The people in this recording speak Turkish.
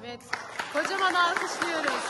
Evet, kocaman alkışlıyoruz.